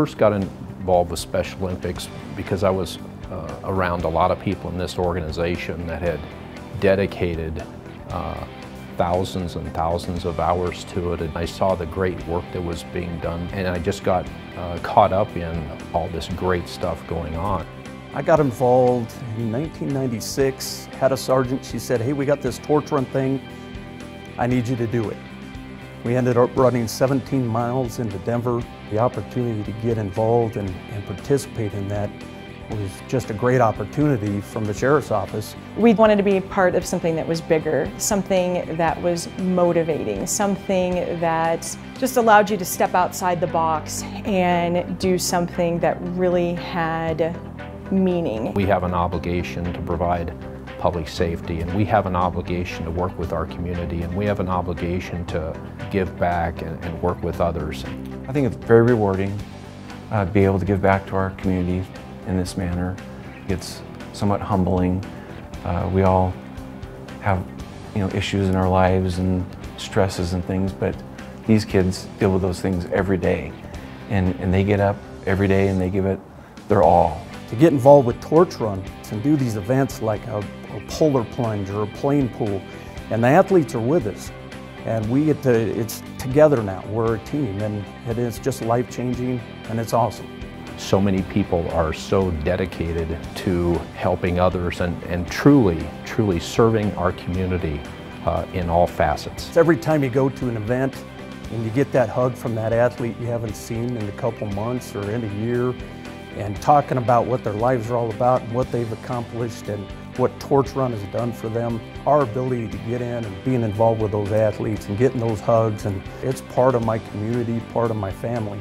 first got involved with Special Olympics because I was uh, around a lot of people in this organization that had dedicated uh, thousands and thousands of hours to it and I saw the great work that was being done and I just got uh, caught up in all this great stuff going on. I got involved in 1996, had a sergeant, she said, hey, we got this torch run thing, I need you to do it. We ended up running 17 miles into Denver. The opportunity to get involved and, and participate in that was just a great opportunity from the Sheriff's Office. We wanted to be part of something that was bigger, something that was motivating, something that just allowed you to step outside the box and do something that really had meaning. We have an obligation to provide public safety and we have an obligation to work with our community and we have an obligation to give back and, and work with others. I think it's very rewarding uh, to be able to give back to our community in this manner. It's somewhat humbling. Uh, we all have you know, issues in our lives and stresses and things, but these kids deal with those things every day. And, and they get up every day and they give it their all. To get involved with torch runs and do these events like a, a polar plunge or a plane pull, and the athletes are with us. And we get to, it's together now, we're a team, and it is just life changing and it's awesome. So many people are so dedicated to helping others and, and truly, truly serving our community uh, in all facets. Every time you go to an event and you get that hug from that athlete you haven't seen in a couple months or in a year, and talking about what their lives are all about and what they've accomplished and what Torch Run has done for them. Our ability to get in and being involved with those athletes and getting those hugs and it's part of my community, part of my family.